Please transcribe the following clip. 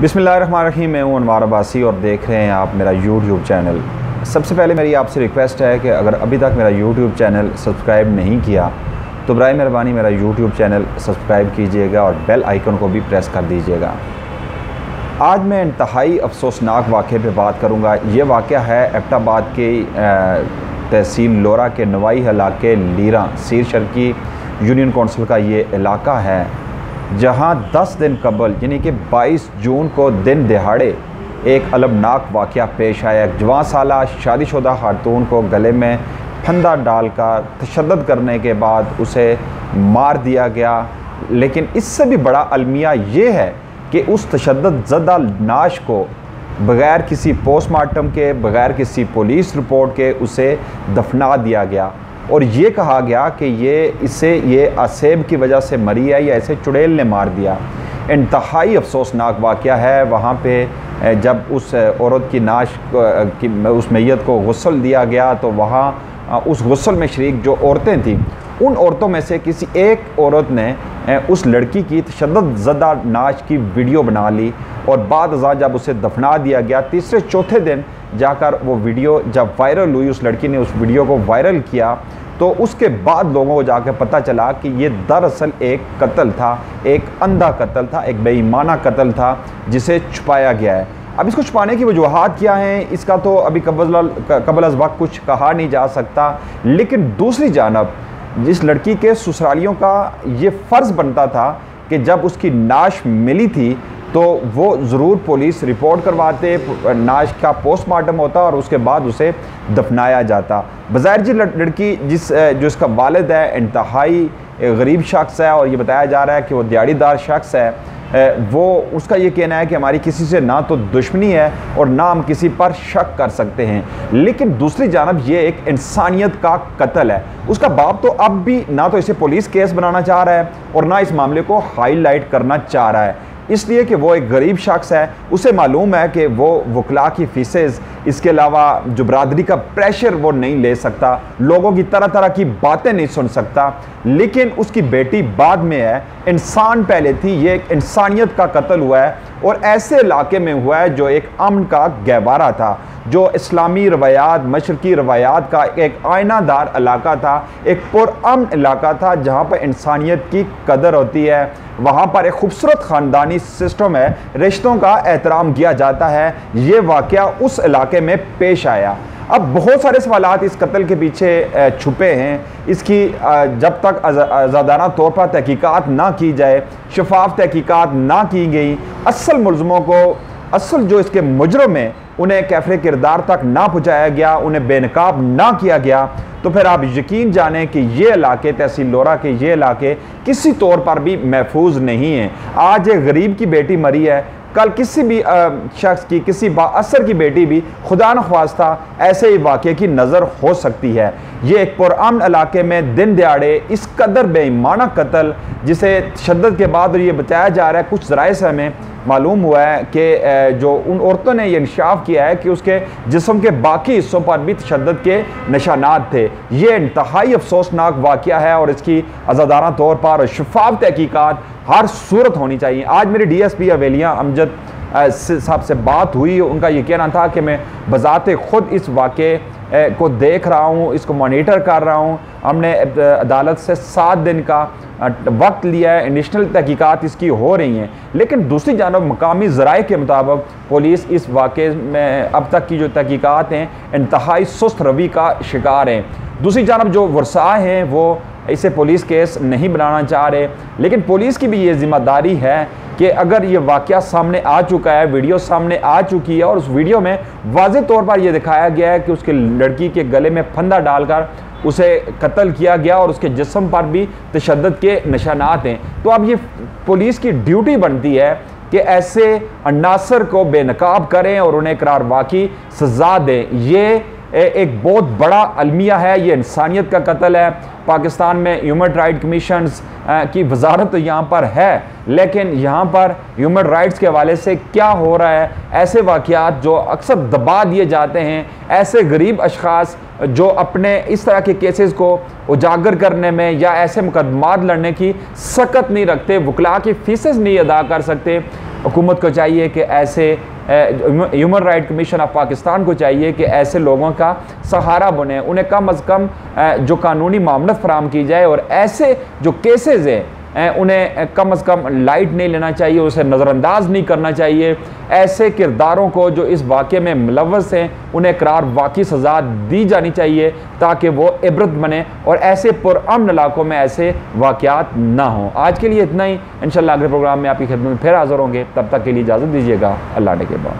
بسم اللہ الرحمن الرحیم، میں ہوں انوار عباسی اور دیکھ رہے ہیں آپ میرا یوٹیوب چینل۔ سب سے پہلے میری آپ سے ریکویسٹ ہے کہ اگر ابھی تک میرا یوٹیوب چینل سبسکرائب نہیں کیا، تو برائے مہربانی میرا یوٹیوب چینل سبسکرائب کیجیے گا اور بیل آئیکن کو بھی پریس کر دیجیے گا۔ آج میں انتہائی افسوسناک واقعے پہ بات کروں گا۔ یہ واقعہ ہے ایبٹ آباد کے تحصیل لورا کے نوائی علاقے لیرا سیر شرکی یونین کونسل کا یہ علاقہ ہے۔ جہاں دس دن قبل یعنی کہ بائیس جون کو دن دہاڑے، ایک علمناک واقعہ پیش آیا۔ ایک جوان سالہ شادی شدہ خاتون کو گلے میں پھندہ ڈال کر تشدد کرنے کے بعد اسے مار دیا گیا۔ لیکن اس سے بھی بڑا المیہ یہ ہے کہ اس تشدد زدہ ناش کو بغیر کسی پوسٹ مارٹم کے، بغیر کسی پولیس رپورٹ کے اسے دفنا دیا گیا۔ اور یہ کہا گیا کہ یہ اسے یہ اسیب کی وجہ سے مری ہے یا اسے چڑیل نے مار دیا۔ انتہائی افسوسناک واقعہ ہے۔ وہاں پہ جب اس عورت کی ناش کی اس میت کو غسل دیا گیا تو وہاں اس غسل میں شریک جو عورتیں تھیں، ان عورتوں میں سے کسی ایک عورت نے اس لڑکی کی تشدد زدہ ناش کی ویڈیو بنا لی اور بعد ازاں جب اسے دفنا دیا گیا۔ تیسرے، چوتھے دن جا کر وہ ویڈیو جب وائرل ہوئی، اس لڑکی نے اس ویڈیو کو وائرل کیا تو اس کے بعد لوگوں کو جا کے پتہ چلا کہ یہ دراصل ایک قتل تھا، ایک اندھا قتل تھا، ایک بے ایمانہ قتل تھا جسے چھپایا گیا ہے۔ اب اس کو چھپانے کی وجوہات کیا ہیں؟ اس کا تو ابھی قبل از وقت کچھ کہا نہیں جا سکتا۔ لیکن دوسری جانب، جس لڑکی کے سسرالیوں کا یہ فرض بنتا تھا کہ جب اس کی ناش ملی تھی تو وہ ضرور پولیس رپورٹ کرواتے، ناش کا پوسٹ مارٹم ہوتا اور اس کے بعد اسے دفنایا جاتا۔ بظاہر جی لڑکی جس، جو اس کا والد ہے، انتہائی غریب شخص ہے اور یہ بتایا جا رہا ہے کہ وہ دیاڑی دار شخص ہے وہ اس کا یہ کہنا ہے کہ ہماری کسی سے نہ تو دشمنی ہے اور نہ ہم کسی پر شک کر سکتے ہیں۔ لیکن دوسری جانب یہ ایک انسانیت کا قتل ہے۔ اس کا باپ تو اب بھی نہ تو اسے پولیس کیس بنانا چاہ رہا ہے اور نہ اس معاملے کو ہائی لائٹ کرنا چاہ رہا ہے۔ اس لیے کہ وہ ایک غریب شخص ہے، اسے معلوم ہے کہ وہ وکلا کی فیسز اس کے علاوہ جو برادری کا پریشر وہ نہیں لے سکتا، لوگوں کی طرح طرح کی باتیں نہیں سن سکتا۔ لیکن اس کی بیٹی بعد میں ہے، انسان پہلے تھی، یہ ایک انسانیت کا قتل ہوا ہے۔ اور ایسے علاقے میں ہوا ہے جو ایک امن کا گہوارہ تھا، جو اسلامی روایات، مشرقی روایات کا ایک آئینہ دار علاقہ تھا، ایک پر امن علاقہ تھا جہاں پر انسانیت کی قدر ہوتی ہے۔ وہاں پر ایک خوبصورت خاندانی سسٹم ہے، رشتوں کا احترام کیا جاتا ہے۔ یہ واقعہ اس علاقے میں پیش آیا۔ اب بہت سارے سوالات اس قتل کے پیچھے چھپے ہیں۔ اس کی جب تک آزادانہ طور پر تحقیقات نہ کی جائے، شفاف تحقیقات نہ کی گئی، اصل ملزموں کو، اصل جو اس کے مجرم ہیں، انہیں کیفر کردار تک نہ پہنچایا گیا، انہیں بے نقاب نہ کیا گیا، تو پھر آپ یقین جانیں کہ یہ علاقے، تحصیل لورا کے یہ علاقے کسی طور پر بھی محفوظ نہیں ہیں۔ آج ایک غریب کی بیٹی مری ہے کل کسی بھی شخص کی، کسی با اثر کی بیٹی بھی خدا نخواستہ ایسے ہی واقعے کی نظر ہو سکتی ہے۔ یہ ایک پرامن علاقے میں دن دیاڑے اس قدر بے ایمانہ قتل جسے تشدد کے بعد یہ بتایا جا رہا ہے، کچھ ذرائع سے ہمیں معلوم ہوا ہے کہ جو ان عورتوں نے یہ انشاف کیا ہے کہ اس کے جسم کے باقی حصوں پر بھی تشدد کے نشانات تھے۔ یہ انتہائی افسوسناک واقعہ ہے اور اس کی ازادانہ طور پر شفاف تحقیقات ہر صورت ہونی چاہیے۔ آج میری ڈی ایس پی اویلیاں امجد صاحب سے بات ہوئی، ان کا یہ کہنا تھا کہ میں بذات خود اس واقعے کو دیکھ رہا ہوں، اس کو مانیٹر کر رہا ہوں۔ ہم نے عدالت سے سات دن کا وقت لیا ہے۔ انیشنل تحقیقات اس کی ہو رہی ہیں۔ لیکن دوسری جانب، مقامی ذرائع کے مطابق پولیس اس واقعے میں اب تک کی جو تحقیقات ہیں، انتہائی سست روی کا شکار ہیں۔ دوسری جانب جو ورساہ ہیں، وہ اسے پولیس کیس نہیں بنانا چاہ رہے۔ لیکن پولیس کی بھی یہ ذمہ داری ہے کہ اگر یہ واقعہ سامنے آ چکا ہے، ویڈیو سامنے آ چکی ہے اور اس ویڈیو میں واضح طور پر یہ دکھایا گیا ہے کہ اس کے لڑکی کے گلے میں پھندہ ڈال کر اسے قتل کیا گیا اور اس کے جسم پر بھی تشدد کے نشانات ہیں۔ تو اب یہ پولیس کی ڈیوٹی بنتی ہے کہ ایسے عناصر کو بے نقاب کریں اور انہیں قرار واقعی سزا دیں۔ یہ ایک بہت بڑا المیہ ہے، یہ انسانیت کا قتل ہے۔ پاکستان میں ہیومن رائٹ کمیشنز کی وزارت تو یہاں پر ہے۔ لیکن یہاں پر ہیومن رائٹس کے حوالے سے کیا ہو رہا ہے؟ ایسے واقعات جو اکثر دبا دیے جاتے ہیں، ایسے غریب اشخاص جو اپنے اس طرح کے کیسز کو اجاگر کرنے میں یا ایسے مقدمات لڑنے کی سکت نہیں رکھتے وکلا کی فیسز نہیں ادا کر سکتے۔ حکومت کو چاہیے کہ ایسے human right commission of Pakistan کو چاہیے کہ ایسے لوگوں کا سہارا بنے انہیں کم از کم جو قانونی معاملت فراہم کی جائے اور ایسے جو کیسز ہیں انہیں کم از کم لائٹ نہیں لینا چاہیے، اسے نظر انداز نہیں کرنا چاہیے۔ ایسے کرداروں کو جو اس واقعے میں ملوث ہیں، انہیں قرار واقعی سزا دی جانی چاہیے تاکہ وہ عبرت بنے اور ایسے پرامن علاقوں میں ایسے واقعات نہ ہوں۔ آج کے لیے اتنا ہی۔ انشاءاللہ اگلے پروگرام میں آپ کی خدمت میں پھر حاضر ہوں گے۔ تب تک کے لیے اجازت دیجیے گا۔ اللہ نے کے بعد۔